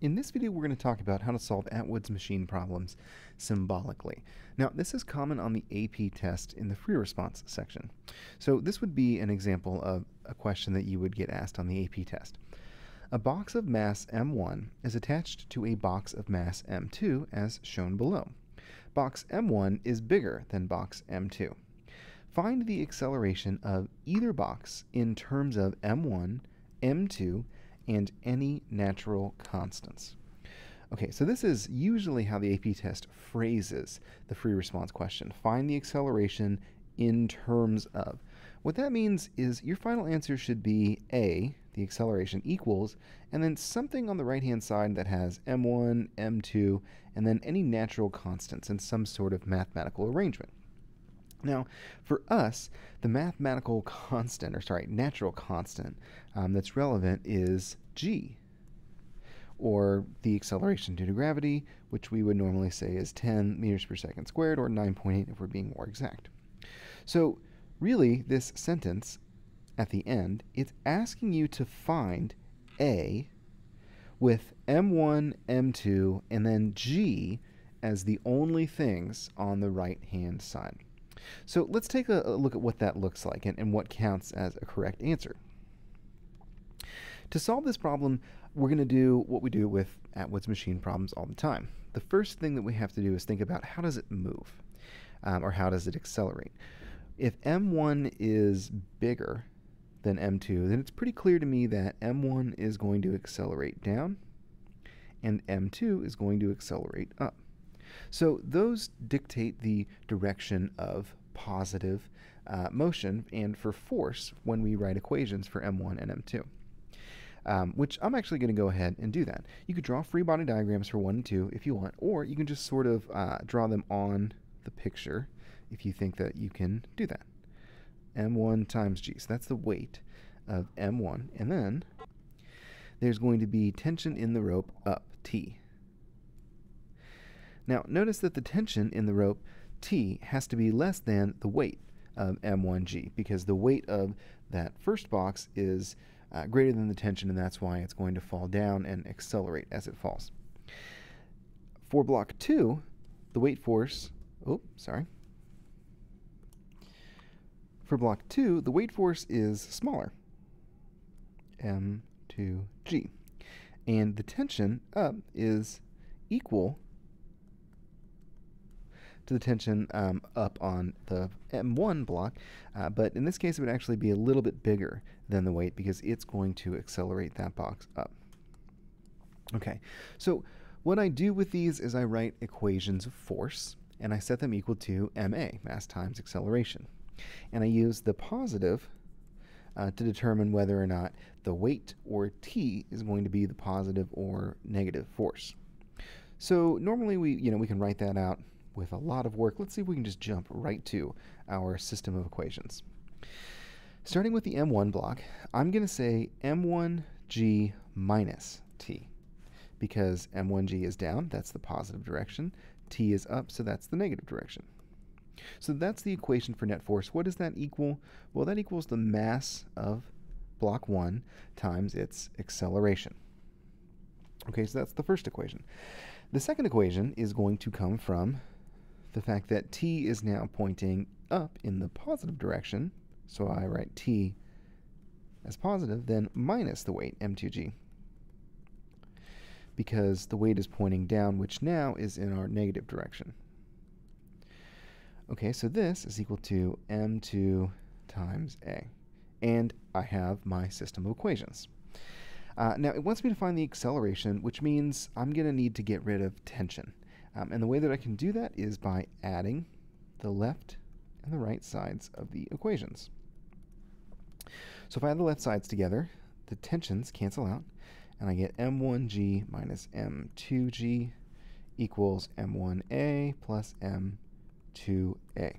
In this video, we're going to talk about how to solve Atwood's machine problems symbolically. Now, this is common on the AP test in the free response section. So this would be an example of a question that you would get asked on the AP test. A box of mass M1 is attached to a box of mass M2 as shown below. Box M1 is bigger than box M2. Find the acceleration of either box in terms of M1, M2, and any natural constants. Okay, so this is usually how the AP test phrases the free response question. Find the acceleration in terms of. What that means is your final answer should be A, the acceleration equals, and then something on the right-hand side that has m1, m2, and then any natural constants in some sort of mathematical arrangement. Now, for us, the mathematical constant, or sorry, natural constant um, that's relevant is g, or the acceleration due to gravity, which we would normally say is 10 meters per second squared, or 9.8 if we're being more exact. So, really, this sentence at the end, it's asking you to find a with m1, m2, and then g as the only things on the right-hand side. So let's take a, look at what that looks like and, and what counts as a correct answer. To solve this problem, we're going to do what we do with Atwood's machine problems all the time. The first thing that we have to do is think about how does it move, um, or how does it accelerate. If m1 is bigger than m2, then it's pretty clear to me that m1 is going to accelerate down, and m2 is going to accelerate up. So those dictate the direction of positive uh, motion and for force when we write equations for m1 and m2. Um, which I'm actually going to go ahead and do that. You could draw free body diagrams for 1 and 2 if you want, or you can just sort of uh, draw them on the picture if you think that you can do that. m1 times g, so that's the weight of m1, and then there's going to be tension in the rope up, T. Now, notice that the tension in the rope T has to be less than the weight of M1G because the weight of that first box is uh, greater than the tension, and that's why it's going to fall down and accelerate as it falls. For block 2, the weight force, oh, sorry. For block 2, the weight force is smaller, M2G. And the tension up is equal to the tension um, up on the M1 block, uh, but in this case it would actually be a little bit bigger than the weight because it's going to accelerate that box up. Okay, so what I do with these is I write equations of force and I set them equal to ma, mass times acceleration. And I use the positive uh, to determine whether or not the weight, or t, is going to be the positive or negative force. So normally we, you know, we can write that out with a lot of work, let's see if we can just jump right to our system of equations. Starting with the M1 block, I'm going to say M1G minus T because M1G is down, that's the positive direction. T is up, so that's the negative direction. So that's the equation for net force. What does that equal? Well, that equals the mass of block 1 times its acceleration. Okay, so that's the first equation. The second equation is going to come from the fact that t is now pointing up in the positive direction, so I write t as positive, then minus the weight, m2g, because the weight is pointing down, which now is in our negative direction. Okay, so this is equal to m2 times a. And I have my system of equations. Uh, now, it wants me to find the acceleration, which means I'm going to need to get rid of tension. Um, and the way that I can do that is by adding the left and the right sides of the equations. So if I add the left sides together, the tensions cancel out, and I get m1g minus m2g equals m1a plus m2a.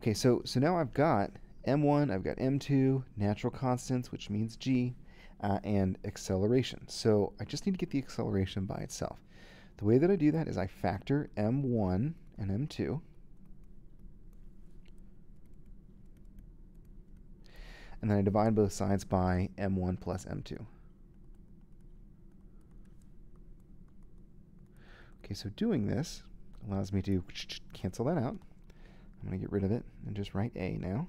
Okay, so, so now I've got m1, I've got m2, natural constants, which means g, uh, and acceleration. So I just need to get the acceleration by itself. The way that I do that is I factor m1 and m2. And then I divide both sides by m1 plus m2. Okay, so doing this allows me to cancel that out. I'm going to get rid of it and just write a now.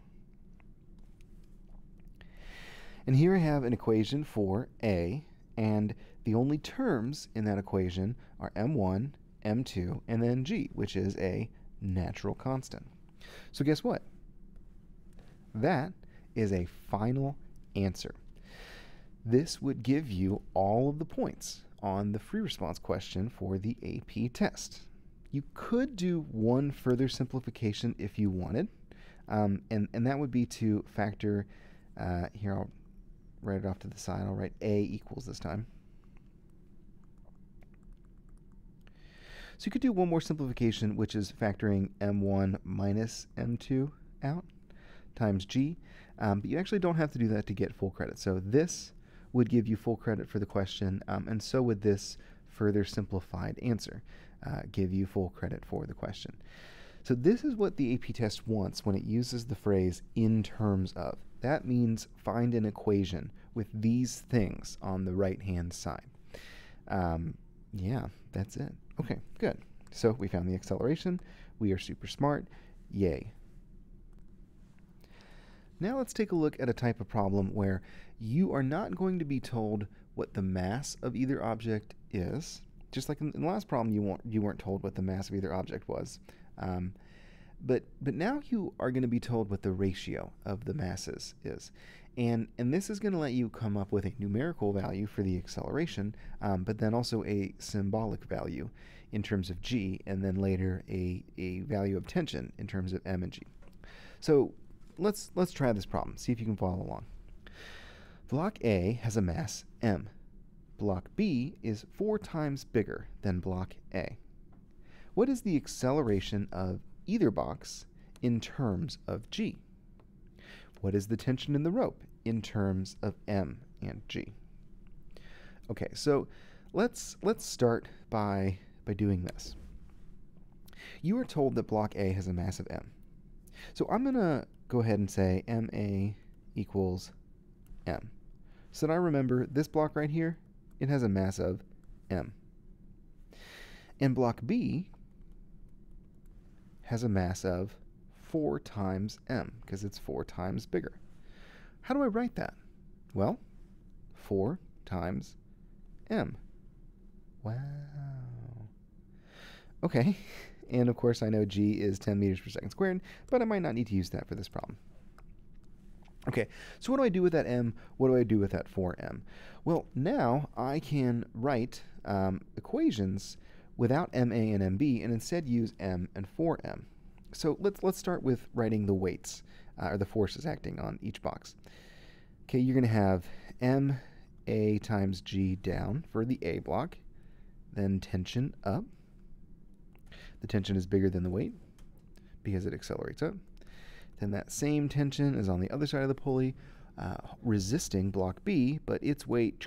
And here I have an equation for a, and the only terms in that equation are m1, m2, and then g, which is a natural constant. So guess what? That is a final answer. This would give you all of the points on the free response question for the AP test. You could do one further simplification if you wanted, um, and, and that would be to factor, uh, here I'll write it off to the side, I'll write A equals this time. So you could do one more simplification, which is factoring m1 minus m2 out times g, um, but you actually don't have to do that to get full credit. So this would give you full credit for the question, um, and so would this further simplified answer uh, give you full credit for the question. So this is what the AP test wants when it uses the phrase in terms of. That means find an equation with these things on the right-hand side. Um, yeah, that's it. Okay, good. So we found the acceleration. We are super smart. Yay. Now let's take a look at a type of problem where you are not going to be told what the mass of either object is. Just like in, the last problem, you you weren't told what the mass of either object was. Um, but, but now you are going to be told what the ratio of the masses is. And, and this is going to let you come up with a numerical value for the acceleration, um, but then also a symbolic value in terms of g, and then later a, a value of tension in terms of m and g. So let's, let's try this problem, see if you can follow along. Block A has a mass m. Block B is four times bigger than block A. What is the acceleration of either box in terms of g? What is the tension in the rope in terms of m and g? Okay, so let's let's start by by doing this. You are told that block A has a mass of m. So I'm going to go ahead and say MA equals M. So now remember this block right here, it has a mass of M. And block B has a mass of 4 times M, because it's 4 times bigger. How do I write that? Well, 4 times M. Wow. Okay, and of course I know g is 10 meters per second squared, but I might not need to use that for this problem. Okay, so what do I do with that m? What do I do with that 4m? Well, now I can write um, equations without ma and mb and instead use m and 4m. So let's, let's start with writing the weights, uh, or the forces acting on each box. Okay, you're going to have m a times g down for the a block, then tension up, the tension is bigger than the weight because it accelerates up. Then that same tension is on the other side of the pulley, uh, resisting block B, but its weight,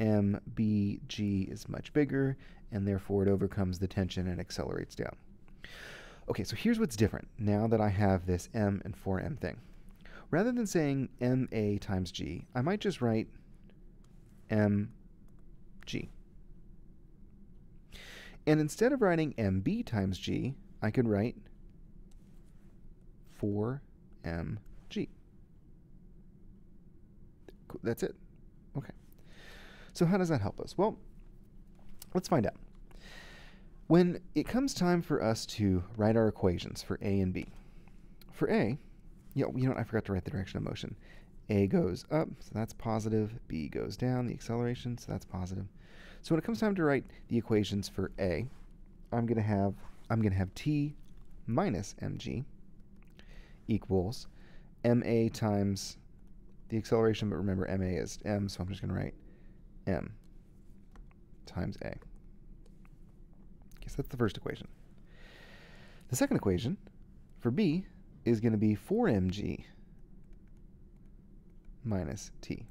MBG, is much bigger, and therefore it overcomes the tension and accelerates down. Okay, so here's what's different now that I have this M and 4M thing. Rather than saying MA times G, I might just write MG. And instead of writing mb times g, I could write 4mg. That's it. Okay. So how does that help us? Well, let's find out. When it comes time for us to write our equations for A and B, for A, you know, you know I forgot to write the direction of motion. A goes up, so that's positive. B goes down, the acceleration, so that's positive. So when it comes time to write the equations for A, I'm going to have I'm going to have T minus mg equals ma times the acceleration, but remember ma is m, so I'm just going to write m times a. guess that's the first equation. The second equation for b is going to be 4mg minus t.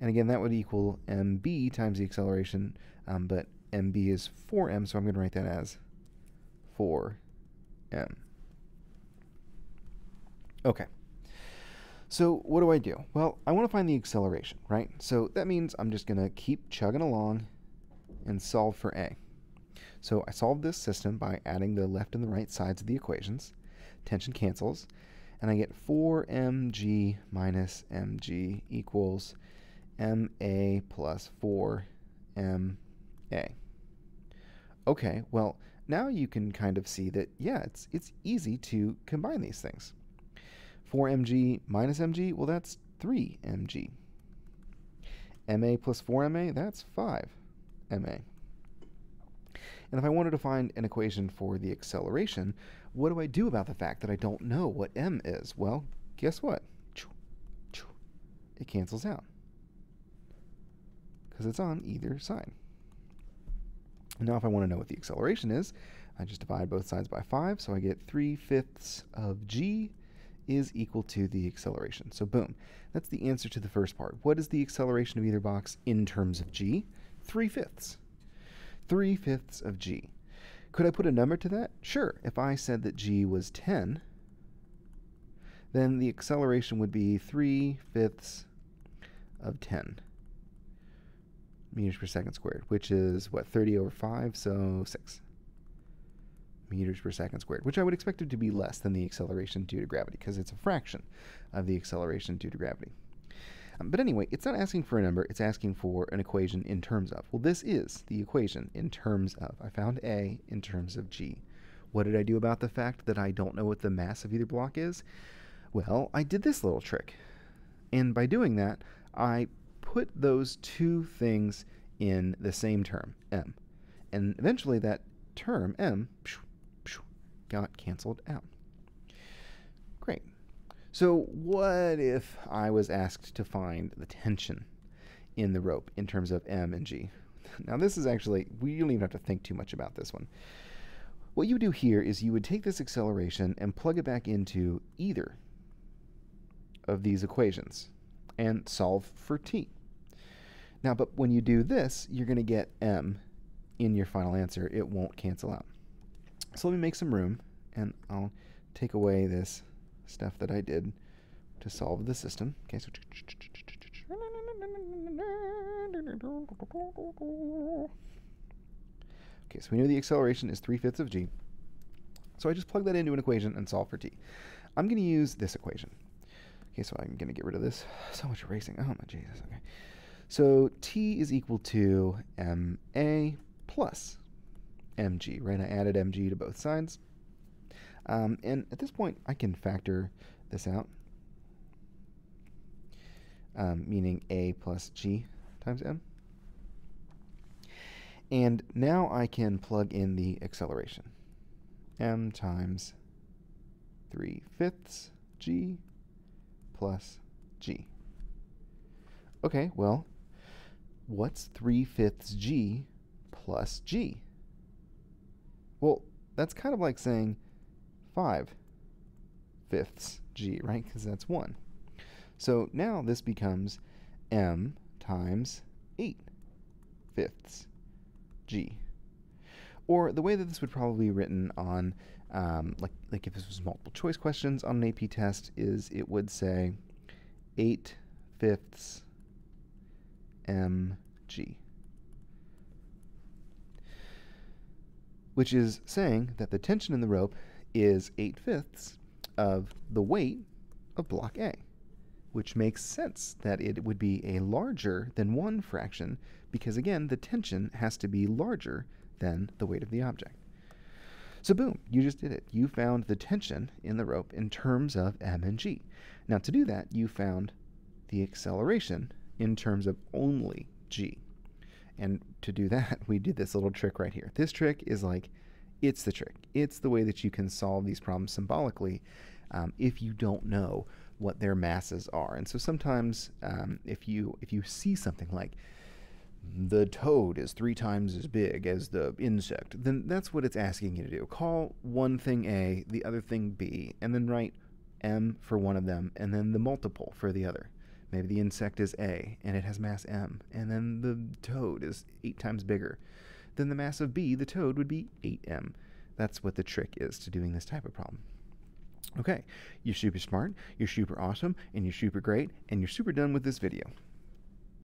And again, that would equal mb times the acceleration, um, but mb is 4m, so I'm going to write that as 4m. Okay. So what do I do? Well, I want to find the acceleration, right? So that means I'm just going to keep chugging along and solve for a. So I solved this system by adding the left and the right sides of the equations. Tension cancels, and I get 4mg minus mg equals ma plus 4ma. Okay, well, now you can kind of see that, yeah, it's, it's easy to combine these things. 4mg minus mg, well, that's 3mg. ma plus 4ma, that's 5ma. And if I wanted to find an equation for the acceleration, what do I do about the fact that I don't know what m is? Well, guess what? It cancels out because it's on either side. Now if I want to know what the acceleration is, I just divide both sides by 5, so I get 3 fifths of g is equal to the acceleration. So boom, that's the answer to the first part. What is the acceleration of either box in terms of g? 3 fifths. 3 fifths of g. Could I put a number to that? Sure. If I said that g was 10, then the acceleration would be 3 fifths of 10 meters per second squared, which is, what, 30 over 5, so 6 meters per second squared, which I would expect it to be less than the acceleration due to gravity, because it's a fraction of the acceleration due to gravity. Um, but anyway, it's not asking for a number, it's asking for an equation in terms of. Well, this is the equation in terms of. I found A in terms of G. What did I do about the fact that I don't know what the mass of either block is? Well, I did this little trick. And by doing that, I put those two things in the same term, m. And eventually that term, m, got canceled out. Great. So what if I was asked to find the tension in the rope in terms of M and G? Now this is actually, we don't even have to think too much about this one. What you do here is you would take this acceleration and plug it back into either of these equations and solve for t. Now, but when you do this, you're going to get m in your final answer. It won't cancel out. So let me make some room, and I'll take away this stuff that I did to solve the system. Okay, so Okay, so we know the acceleration is 3 fifths of g. So I just plug that into an equation and solve for t. I'm going to use this equation. Okay, so I'm going to get rid of this. So much erasing. Oh my Jesus. Okay. So t is equal to ma plus mg, right? I added mg to both sides. Um, and at this point, I can factor this out, um, meaning a plus g times m. And now I can plug in the acceleration. m times 3 fifths g plus g. Okay, well, what's 3 fifths g plus g? Well, that's kind of like saying 5 fifths g, right? Because that's 1. So now this becomes m times 8 fifths g. Or the way that this would probably be written on, um, like, like if this was multiple choice questions on an AP test, is it would say 8 fifths mg. Which is saying that the tension in the rope is 8 fifths of the weight of block A, which makes sense that it would be a larger than 1 fraction because, again, the tension has to be larger than the weight of the object. So boom, you just did it. You found the tension in the rope in terms of m and g. Now to do that, you found the acceleration in terms of only g. And to do that, we did this little trick right here. This trick is like it's the trick. It's the way that you can solve these problems symbolically um, if you don't know what their masses are. And so sometimes um, if you if you see something like the toad is three times as big as the insect, then that's what it's asking you to do. Call one thing A, the other thing B, and then write M for one of them, and then the multiple for the other. Maybe the insect is A, and it has mass M, and then the toad is eight times bigger then the mass of B, the toad, would be 8m. That's what the trick is to doing this type of problem. Okay, you're super smart, you're super awesome, and you're super great, and you're super done with this video.